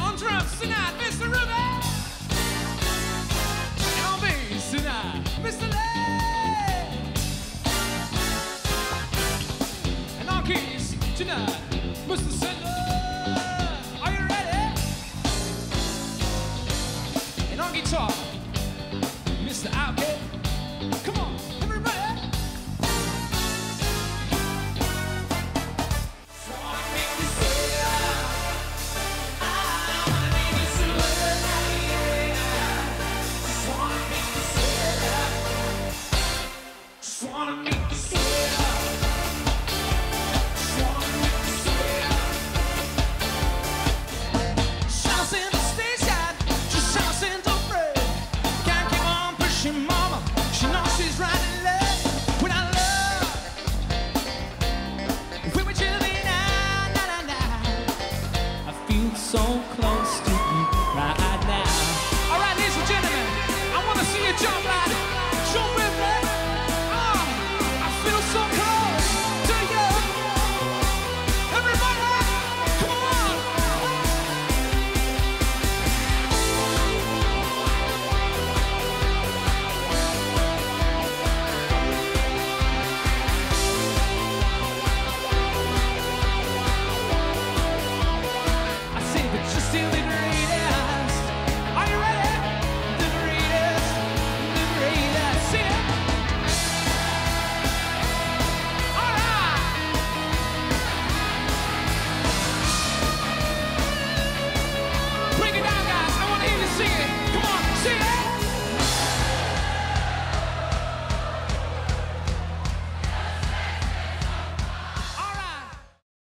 On drums tonight, Mr. And on bass tonight, Mr. Lee! And on keys tonight, Mr. Are you ready? And on guitar, Mr. Outkick! Come on! so close.